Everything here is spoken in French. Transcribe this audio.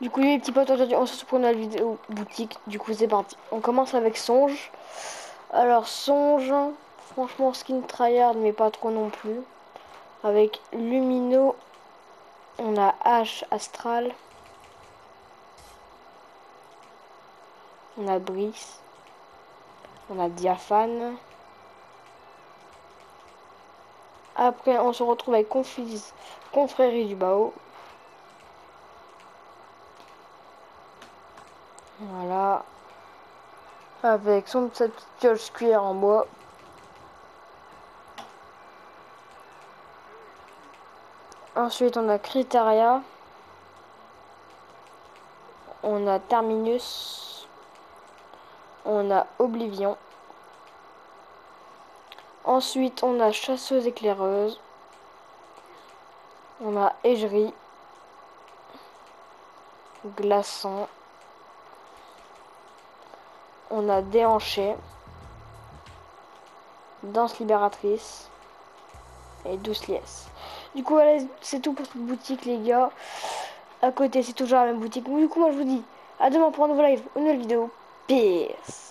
Du coup, les petits potes, aujourd'hui, on se retrouve pour notre vidéo boutique. Du coup, c'est parti. On commence avec Songe. Alors, Songe, franchement, skin tryhard, mais pas trop non plus. Avec Lumino, on a H Astral. On a Brice. On a Diaphane. Après, on se retrouve avec Confise, Confrérie du Bao. Voilà. Avec son sa petite en bois. Ensuite, on a Criteria. On a Terminus. On a Oblivion. Ensuite, on a Chasseuse éclaireuse. On a Égerie. Glaçant. On a Déhanché. Danse libératrice. Et Douce liesse. Du coup, c'est tout pour cette boutique, les gars. À côté, c'est toujours la même boutique. Du coup, moi, je vous dis à demain pour un nouveau live, une nouvelle vidéo. Peace